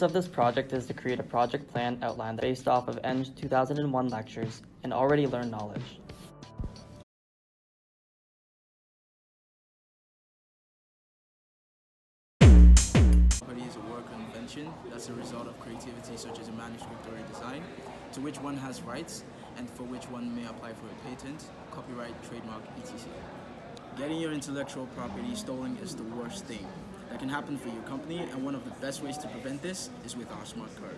purpose of this project is to create a project plan outline based off of ENG 2001 lectures and already learned knowledge. Property is a work or invention that's a result of creativity such as a manuscript or a design, to which one has rights and for which one may apply for a patent, copyright, trademark, etc. Getting your intellectual property stolen is the worst thing that can happen for your company and one of the best ways to prevent this is with our smart card.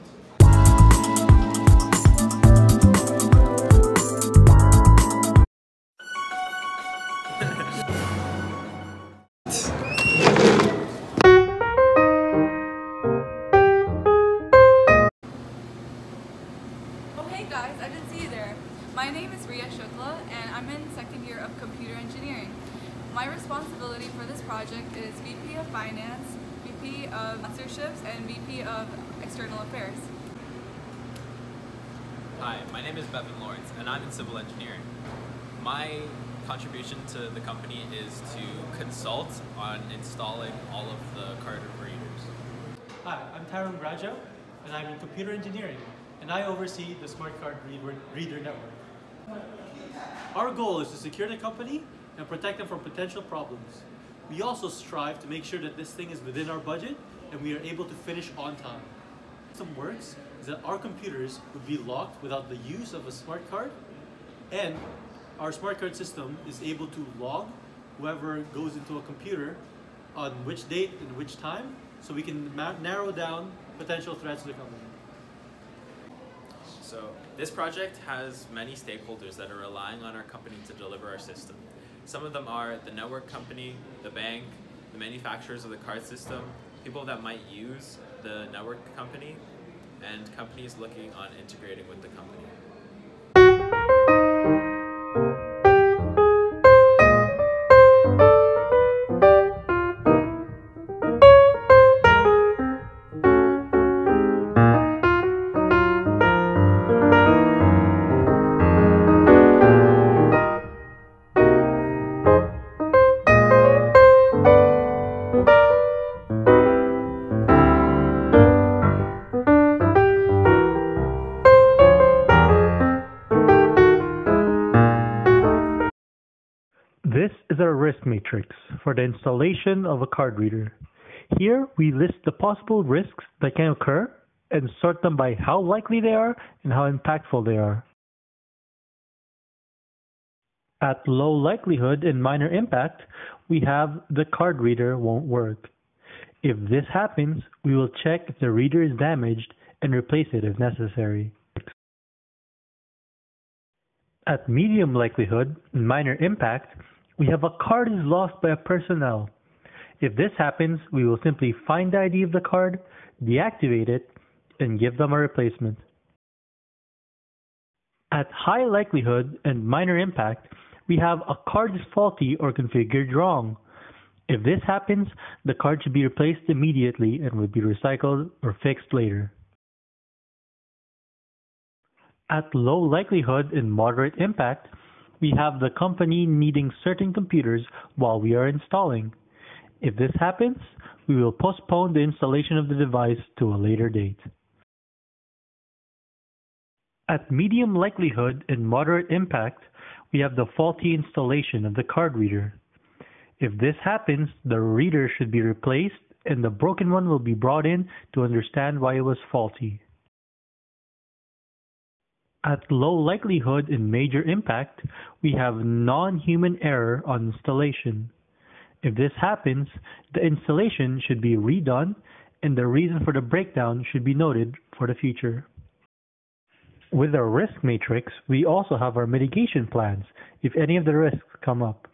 Oh, guys, I didn't see you there. My name is Riya Shukla and I'm in second year of computer engineering. My responsibility for this project is VP of Finance, VP of Sponsorships, and VP of External Affairs. Hi, my name is Bevan Lawrence, and I'm in civil engineering. My contribution to the company is to consult on installing all of the card readers. Hi, I'm Tyrone Brajo, and I'm in computer engineering, and I oversee the Smart Card Reader, Reader Network. Our goal is to secure the company and protect them from potential problems. We also strive to make sure that this thing is within our budget and we are able to finish on time. Some works is that our computers would be locked without the use of a smart card, and our smart card system is able to log whoever goes into a computer on which date and which time, so we can narrow down potential threats to the company. So, this project has many stakeholders that are relying on our company to deliver our system. Some of them are the network company, the bank, the manufacturers of the card system, people that might use the network company, and companies looking on integrating with the company. This is our risk matrix for the installation of a card reader. Here we list the possible risks that can occur and sort them by how likely they are and how impactful they are. At low likelihood and minor impact, we have the card reader won't work. If this happens, we will check if the reader is damaged and replace it if necessary. At medium likelihood and minor impact, we have a card is lost by a personnel. If this happens, we will simply find the ID of the card, deactivate it, and give them a replacement. At high likelihood and minor impact, we have a card is faulty or configured wrong. If this happens, the card should be replaced immediately and would be recycled or fixed later. At low likelihood and moderate impact, we have the company needing certain computers while we are installing. If this happens, we will postpone the installation of the device to a later date. At medium likelihood and moderate impact, we have the faulty installation of the card reader. If this happens, the reader should be replaced and the broken one will be brought in to understand why it was faulty. At low likelihood and major impact, we have non-human error on installation. If this happens, the installation should be redone and the reason for the breakdown should be noted for the future. With our risk matrix, we also have our mitigation plans if any of the risks come up.